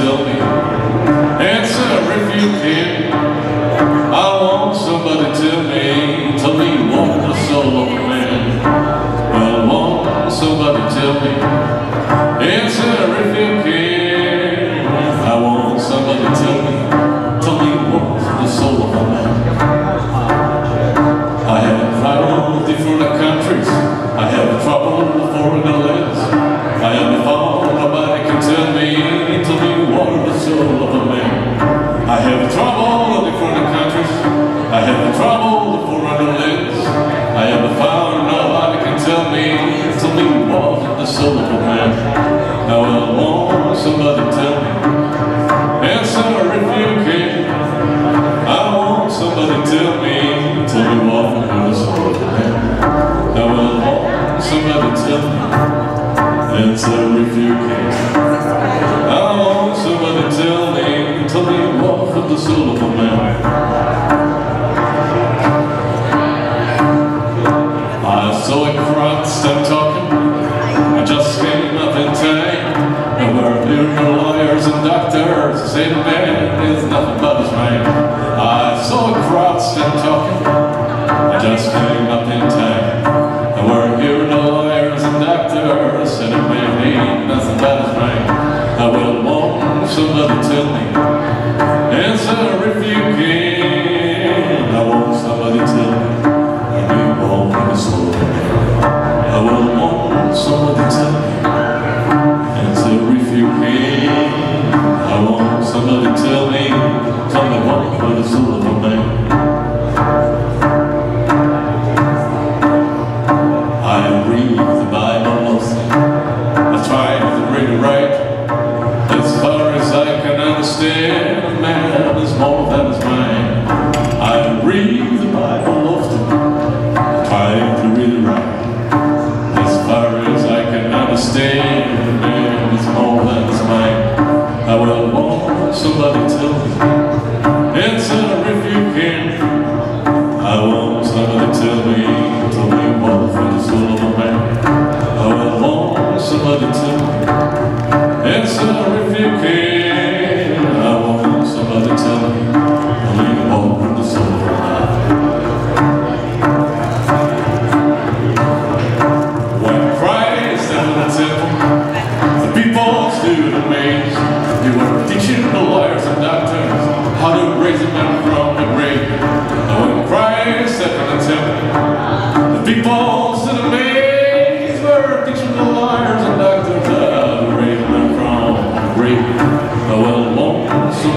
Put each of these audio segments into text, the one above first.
still I have the trouble for underlings. I have found nobody can tell me. Tell me what the a man. Now I want somebody tell me. Answer if you can. I want somebody tell me. Tell me what the of a man. Now I want somebody tell me. Answer if you can. I want somebody tell me. Tell me what the a man. Say the man is nothing but his man. I saw a crowd stop talking. I just came up in time. And we're the lawyers and doctors say the man ain't nothing but his man. I will want somebody to tell me. If more than his mind. I will somebody tell me, answer if you can. I want somebody tell me, what for the soul of a man. I will want somebody tell me. Answer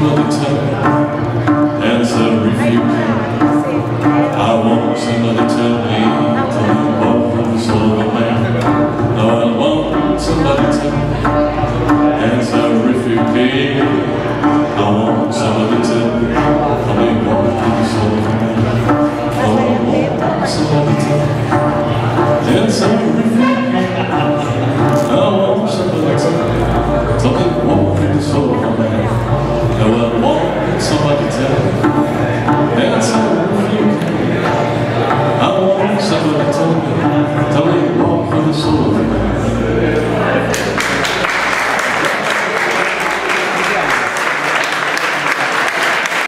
want somebody to tell me. Answer if you can. I want somebody to tell me. What from the. I want somebody to